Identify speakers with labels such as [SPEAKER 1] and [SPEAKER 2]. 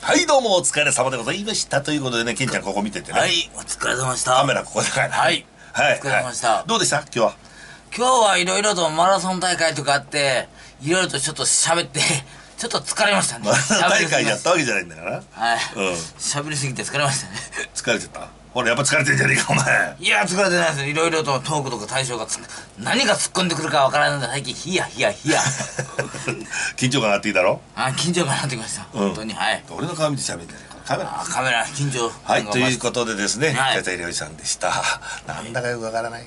[SPEAKER 1] はいどうもお疲れ様でございました。ということでねケンちゃんここ見ててね、
[SPEAKER 2] はい、お疲れ様でした。
[SPEAKER 1] カメラここだから
[SPEAKER 2] はい。
[SPEAKER 1] はい
[SPEAKER 2] お疲れ様でした
[SPEAKER 1] はい。どうでした？今日は。
[SPEAKER 2] 今日はいろいろとマラソン大会とかあって、いろいろとちょっと喋って、ちょっと疲れましたね。
[SPEAKER 1] 大会やった
[SPEAKER 2] わ
[SPEAKER 1] わけじゃないんだから。
[SPEAKER 2] はい。
[SPEAKER 1] うん。
[SPEAKER 2] 喋りすぎて疲れましたね。
[SPEAKER 1] 疲れてた？ほらやっぱ疲れてんじゃねえかお前
[SPEAKER 2] いや、疲れてないです。いろいろとトークとか対象がつ何が突っ込んでくるかわからないので、最近ヒヤヒヤヒヤ。
[SPEAKER 1] 緊張感あっていいだろ？
[SPEAKER 2] あ、緊張感になってきました。
[SPEAKER 1] うん
[SPEAKER 2] 本当に。はい。
[SPEAKER 1] 俺の顔見て喋んじゃねえかカメラ
[SPEAKER 2] あ、カメラ、緊張。
[SPEAKER 1] はいということでですね
[SPEAKER 2] はい
[SPEAKER 1] 北田良一さんでしたなんだかよくわからない